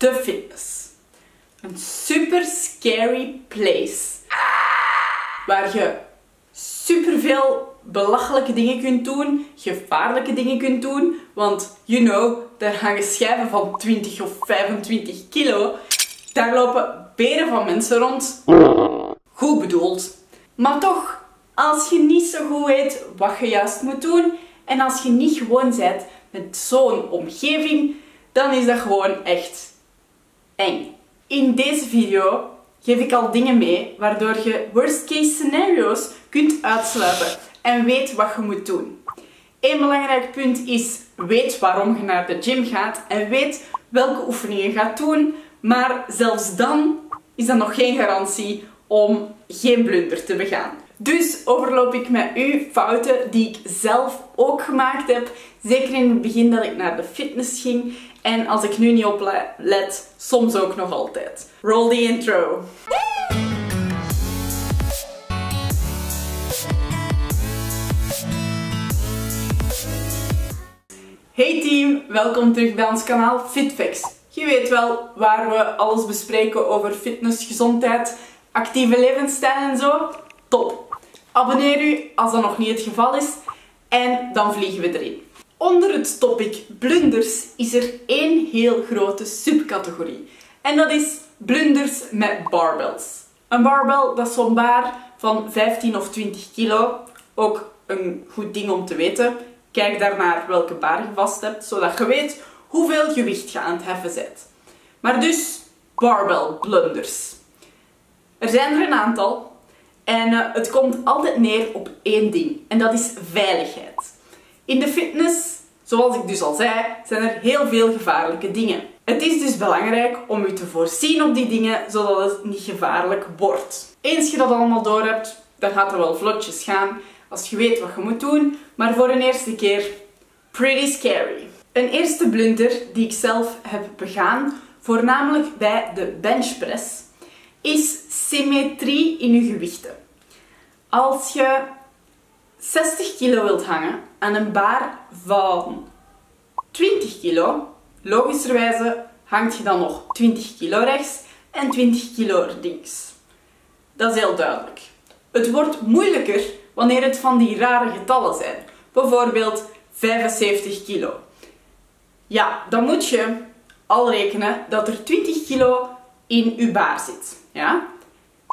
de fitness. Een super scary place. Waar je superveel belachelijke dingen kunt doen, gevaarlijke dingen kunt doen. Want, you know, daar hangen schijven van 20 of 25 kilo. Daar lopen beren van mensen rond. Goed bedoeld. Maar toch, als je niet zo goed weet wat je juist moet doen en als je niet gewoon bent met zo'n omgeving, dan is dat gewoon echt In deze video geef ik al dingen mee waardoor je worst case scenario's kunt uitsluiten en weet wat je moet doen. Eén belangrijk punt is weet waarom je naar de gym gaat en weet welke oefeningen je gaat doen, maar zelfs dan is dat nog geen garantie om geen blunder te begaan. Dus overloop ik met u fouten die ik zelf ook gemaakt heb. Zeker in het begin dat ik naar de fitness ging. En als ik nu niet oplet, soms ook nog altijd. Roll the intro. Hey team, welkom terug bij ons kanaal FitFix. Je weet wel waar we alles bespreken over fitness, gezondheid, actieve levensstijl en zo. Top! Abonneer u als dat nog niet het geval is en dan vliegen we erin. Onder het topic blunders is er één heel grote subcategorie. En dat is blunders met barbells. Een barbell, dat is zo'n baar van 15 of 20 kilo. Ook een goed ding om te weten. Kijk daarnaar welke baar je vast hebt, zodat je weet hoeveel gewicht je aan het heffen bent. Maar dus, barbell blunders. Er zijn er een aantal en uh, het komt altijd neer op één ding en dat is veiligheid. In de fitness, zoals ik dus al zei, zijn er heel veel gevaarlijke dingen. Het is dus belangrijk om u te voorzien op die dingen, zodat het niet gevaarlijk wordt. Eens je dat allemaal door hebt, dan gaat er wel vlotjes gaan als je weet wat je moet doen, maar voor een eerste keer pretty scary. Een eerste blunder die ik zelf heb begaan, voornamelijk bij de benchpress, is symmetrie in je gewichten. Als je 60 kilo wilt hangen aan een baar van 20 kilo, logischerwijze hangt je dan nog 20 kilo rechts en 20 kilo links. Dat is heel duidelijk. Het wordt moeilijker wanneer het van die rare getallen zijn. Bijvoorbeeld 75 kilo. Ja, dan moet je al rekenen dat er 20 kilo in je baar zit. Ja?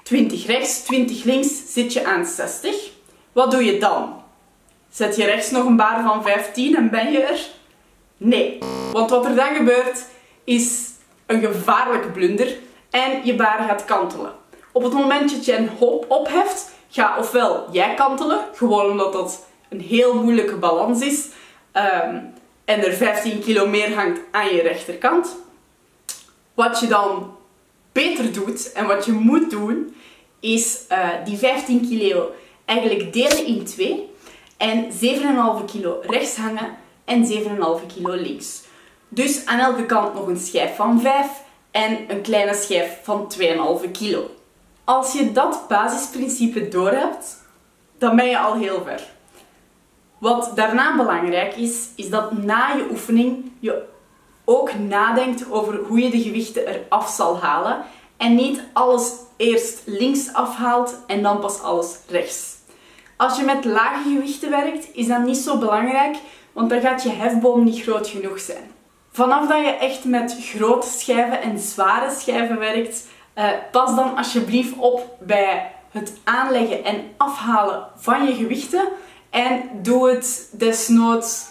20 rechts, 20 links zit je aan 60. Wat doe je dan? Zet je rechts nog een baar van 15 en ben je er? Nee, want wat er dan gebeurt is een gevaarlijke blunder en je baar gaat kantelen. Op het moment dat je een hoop opheft, ga ofwel jij kantelen, gewoon omdat dat een heel moeilijke balans is um, en er 15 kilo meer hangt aan je rechterkant. Wat je dan beter doet en wat je moet doen, is uh, die 15 kilo eigenlijk delen in twee en 7,5 kilo rechts hangen en 7,5 kilo links. Dus aan elke kant nog een schijf van 5 en een kleine schijf van 2,5 kilo. Als je dat basisprincipe doorhebt, dan ben je al heel ver. Wat daarna belangrijk is, is dat na je oefening je ook nadenkt over hoe je de gewichten eraf zal halen en niet alles eerst links afhaalt en dan pas alles rechts. Als je met lage gewichten werkt, is dat niet zo belangrijk, want dan gaat je hefboom niet groot genoeg zijn. Vanaf dat je echt met grote schijven en zware schijven werkt, uh, pas dan alsjeblieft op bij het aanleggen en afhalen van je gewichten en doe het desnoods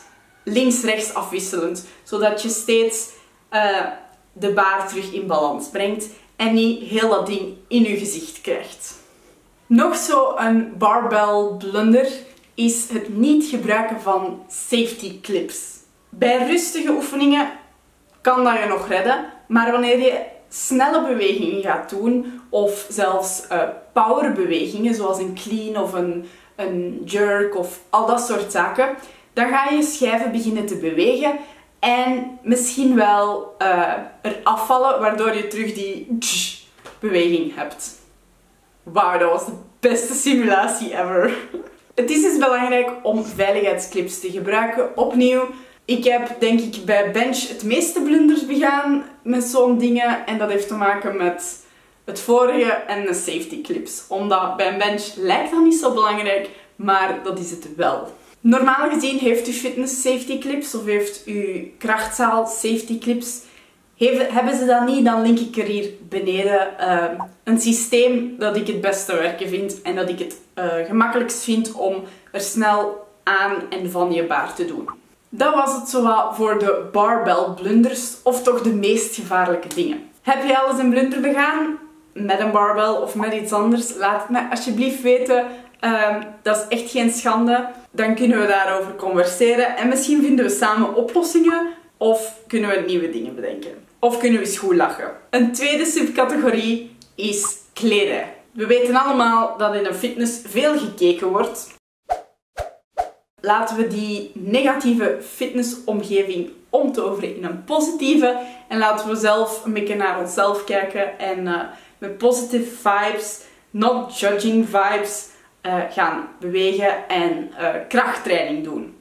links-rechts afwisselend, zodat je steeds uh, de baar terug in balans brengt en niet heel dat ding in je gezicht krijgt. Nog zo een barbell blunder is het niet gebruiken van safety clips. Bij rustige oefeningen kan dat je nog redden, maar wanneer je snelle bewegingen gaat doen of zelfs uh, powerbewegingen zoals een clean of een, een jerk of al dat soort zaken, dan ga je schijven beginnen te bewegen en misschien wel uh, er afvallen waardoor je terug die beweging hebt. Wauw, dat was de beste simulatie ever. Het is dus belangrijk om veiligheidsclips te gebruiken. Opnieuw, Ik heb denk ik bij bench het meeste blunders begaan met zo'n dingen. En dat heeft te maken met het vorige en de safety clips. Omdat bij een bench lijkt dat niet zo belangrijk, maar dat is het wel. Normaal gezien heeft u fitness safety clips of heeft u krachtzaal safety clips. Hebben ze dat niet, dan link ik er hier beneden uh, een systeem dat ik het beste werken vind en dat ik het uh, gemakkelijkst vind om er snel aan en van je baar te doen. Dat was het zowat voor de barbell blunders, of toch de meest gevaarlijke dingen. Heb je al eens een blunder begaan? Met een barbell of met iets anders? Laat het me alsjeblieft weten. Um, dat is echt geen schande. Dan kunnen we daarover converseren. En misschien vinden we samen oplossingen. Of kunnen we nieuwe dingen bedenken. Of kunnen we eens lachen. Een tweede subcategorie is kleden. We weten allemaal dat in een fitness veel gekeken wordt laten we die negatieve fitnessomgeving omtoveren in een positieve. En laten we zelf een beetje naar onszelf kijken en uh, met positive vibes, not judging vibes, uh, gaan bewegen en uh, krachttraining doen.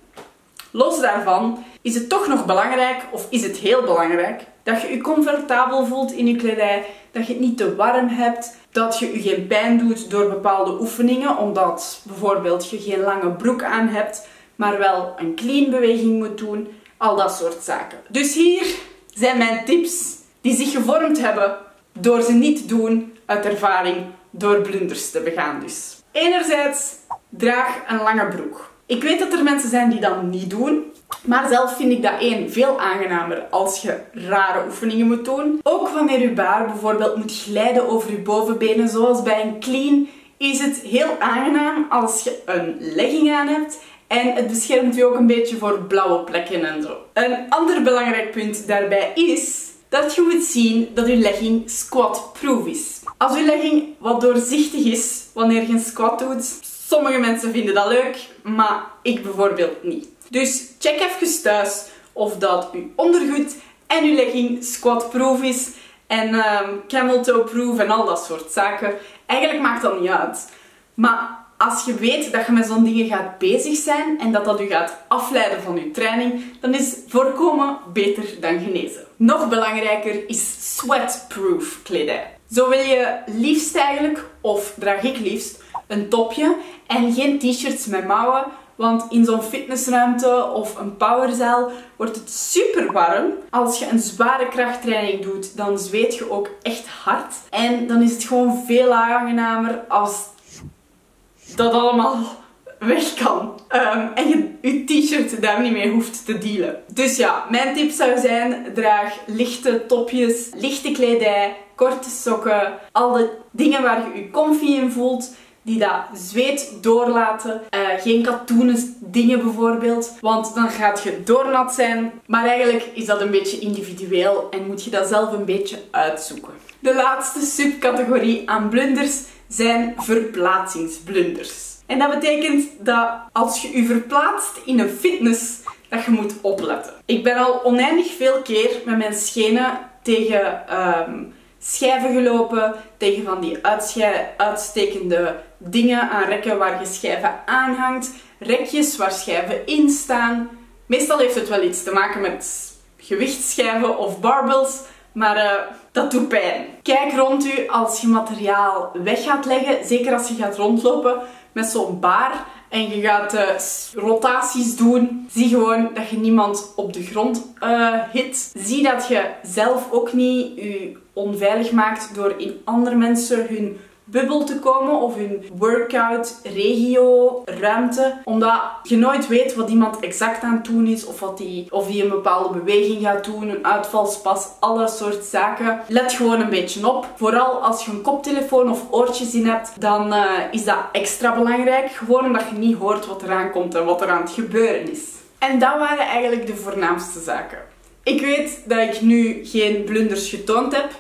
Los daarvan is het toch nog belangrijk, of is het heel belangrijk, dat je je comfortabel voelt in je kledij, dat je het niet te warm hebt, dat je je geen pijn doet door bepaalde oefeningen, omdat bijvoorbeeld je geen lange broek aan hebt, maar wel een clean beweging moet doen, al dat soort zaken. Dus hier zijn mijn tips die zich gevormd hebben door ze niet te doen uit ervaring door blunders te begaan dus. Enerzijds, draag een lange broek. Ik weet dat er mensen zijn die dat niet doen, maar zelf vind ik dat één veel aangenamer als je rare oefeningen moet doen. Ook wanneer je baar bijvoorbeeld moet glijden over je bovenbenen, zoals bij een clean, is het heel aangenaam als je een legging aan hebt en het beschermt je ook een beetje voor blauwe plekken en zo. Een ander belangrijk punt daarbij is dat je moet zien dat je legging squat-proof is. Als je legging wat doorzichtig is wanneer je een squat doet, sommige mensen vinden dat leuk, maar ik bijvoorbeeld niet. Dus check even thuis of dat je ondergoed en je legging squat-proof is en um, camel toe proof en al dat soort zaken. Eigenlijk maakt dat niet uit. Maar als je weet dat je met zo'n dingen gaat bezig zijn en dat dat je gaat afleiden van je training, dan is voorkomen beter dan genezen. Nog belangrijker is sweatproof kledij. Zo wil je liefst eigenlijk, of draag ik liefst, een topje en geen t-shirts met mouwen, want in zo'n fitnessruimte of een powerzaal wordt het super warm. Als je een zware krachttraining doet, dan zweet je ook echt hard. En dan is het gewoon veel aangenamer als dat allemaal weg kan. Um, en je t-shirt daar niet mee hoeft te dealen. Dus ja, mijn tip zou zijn, draag lichte topjes, lichte kledij, korte sokken, al de dingen waar je je comfy in voelt die dat zweet doorlaten. Uh, geen katoenen dingen bijvoorbeeld, want dan gaat je doornat zijn. Maar eigenlijk is dat een beetje individueel en moet je dat zelf een beetje uitzoeken. De laatste subcategorie aan blunders zijn verplaatsingsblunders. En dat betekent dat als je je verplaatst in een fitness, dat je moet opletten. Ik ben al oneindig veel keer met mijn schenen tegen ehm, schijven gelopen, tegen van die uitstekende dingen aan rekken waar je schijven aanhangt, rekjes waar schijven in staan. Meestal heeft het wel iets te maken met gewichtsschijven of barbells, maar uh, dat doet pijn. Kijk rond u als je materiaal weg gaat leggen. Zeker als je gaat rondlopen met zo'n baar en je gaat uh, rotaties doen. Zie gewoon dat je niemand op de grond uh, hit. Zie dat je zelf ook niet je onveilig maakt door in andere mensen hun bubbel te komen of hun workout, regio, ruimte. Omdat je nooit weet wat iemand exact aan het doen is of, wat die, of die een bepaalde beweging gaat doen, een uitvalspas, alle soort zaken. Let gewoon een beetje op. Vooral als je een koptelefoon of oortjes in hebt, dan uh, is dat extra belangrijk. Gewoon omdat je niet hoort wat eraan komt en wat er aan het gebeuren is. En dat waren eigenlijk de voornaamste zaken. Ik weet dat ik nu geen blunders getoond heb.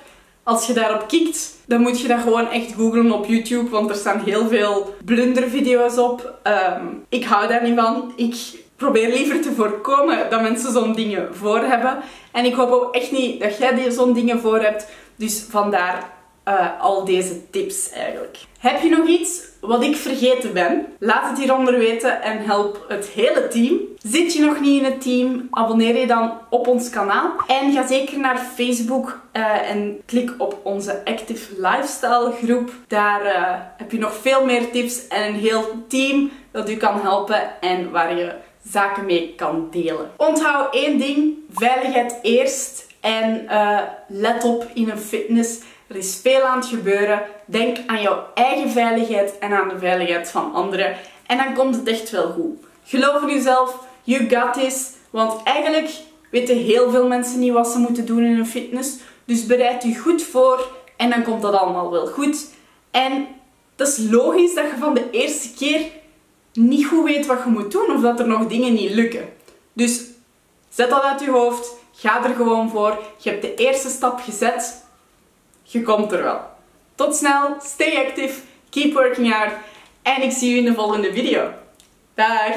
Als je daarop kikt, dan moet je dat gewoon echt googlen op YouTube, want er staan heel veel blundervideo's op. Ehm, ik hou daar niet van. Ik probeer liever te voorkomen dat mensen zo'n dingen voor hebben. En ik hoop ook echt niet dat jij zo'n dingen voor hebt. Dus vandaar eh, al deze tips eigenlijk. Heb je nog iets wat ik vergeten ben? Laat het hieronder weten en help het hele team. Zit je nog niet in het team? Abonneer je dan op ons kanaal. En ga zeker naar Facebook uh, en klik op onze Active Lifestyle groep. Daar uh, heb je nog veel meer tips en een heel team dat u kan helpen en waar je zaken mee kan delen. Onthoud één ding, veiligheid eerst en uh, let op in een fitness. Er is veel aan het gebeuren. Denk aan jouw eigen veiligheid en aan de veiligheid van anderen. En dan komt het echt wel goed. Geloof in jezelf. You got this. Want eigenlijk weten heel veel mensen niet wat ze moeten doen in een fitness. Dus bereid je goed voor en dan komt dat allemaal wel goed. En dat is logisch dat je van de eerste keer niet goed weet wat je moet doen of dat er nog dingen niet lukken. Dus zet dat uit je hoofd. Ga er gewoon voor. Je hebt de eerste stap gezet. Je komt er wel. Tot snel, stay active, keep working hard en ik zie je in de volgende video. Dag!